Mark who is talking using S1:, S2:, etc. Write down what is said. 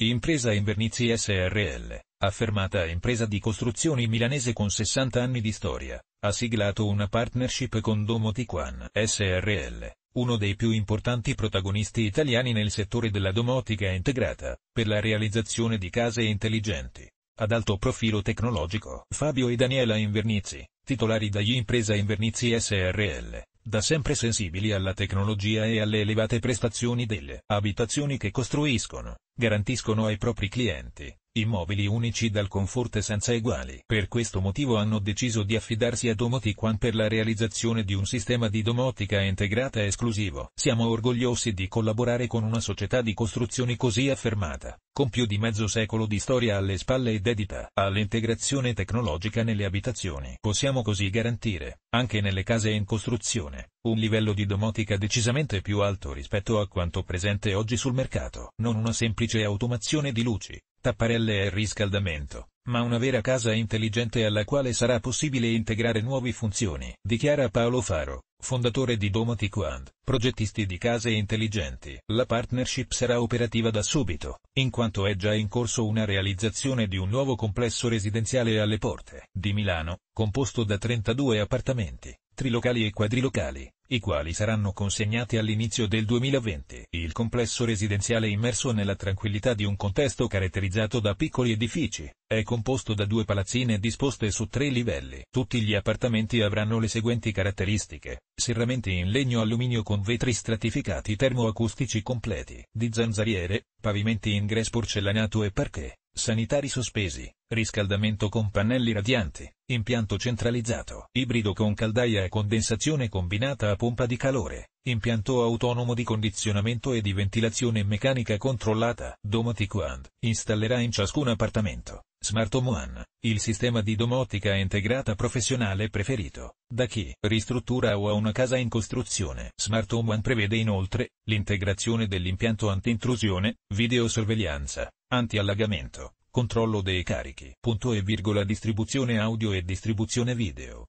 S1: Impresa Invernizzi SRL, affermata impresa di costruzioni milanese con 60 anni di storia, ha siglato una partnership con Domotic SRL, uno dei più importanti protagonisti italiani nel settore della domotica integrata, per la realizzazione di case intelligenti. Ad alto profilo tecnologico. Fabio e Daniela Invernizzi, titolari dagli Impresa Invernizzi SRL, da sempre sensibili alla tecnologia e alle elevate prestazioni delle abitazioni che costruiscono, garantiscono ai propri clienti, immobili unici dal comfort senza eguali. Per questo motivo hanno deciso di affidarsi a Domotic One per la realizzazione di un sistema di domotica integrata esclusivo. Siamo orgogliosi di collaborare con una società di costruzioni così affermata, con più di mezzo secolo di storia alle spalle e dedita all'integrazione tecnologica nelle abitazioni. Possiamo così garantire, anche nelle case in costruzione, un livello di domotica decisamente più alto rispetto a quanto presente oggi sul mercato. Non una semplice automazione di luci, tapparelle e riscaldamento, ma una vera casa intelligente alla quale sarà possibile integrare nuove funzioni, dichiara Paolo Faro, fondatore di Domotic One, progettisti di case intelligenti. La partnership sarà operativa da subito, in quanto è già in corso una realizzazione di un nuovo complesso residenziale alle porte di Milano, composto da 32 appartamenti, trilocali e quadrilocali, i quali saranno consegnati all'inizio del 2020. Il complesso residenziale immerso nella tranquillità di un contesto caratterizzato da piccoli edifici, è composto da due palazzine disposte su tre livelli. Tutti gli appartamenti avranno le seguenti caratteristiche, serramenti in legno alluminio con vetri stratificati termoacustici completi, di zanzariere, pavimenti in grès porcellanato e parquet, sanitari sospesi, riscaldamento con pannelli radianti, impianto centralizzato, ibrido con caldaia e condensazione combinata a pompa di calore, impianto autonomo di condizionamento e di ventilazione meccanica controllata. Domotic One. Installerà in ciascun appartamento. Smart Home One, il sistema di domotica integrata professionale preferito. Da chi? Ristruttura o ha una casa in costruzione. Smart Home One prevede inoltre l'integrazione dell'impianto anti-intrusione, videosorveglianza, anti-allagamento, controllo dei carichi, punto e virgola distribuzione audio e distribuzione video.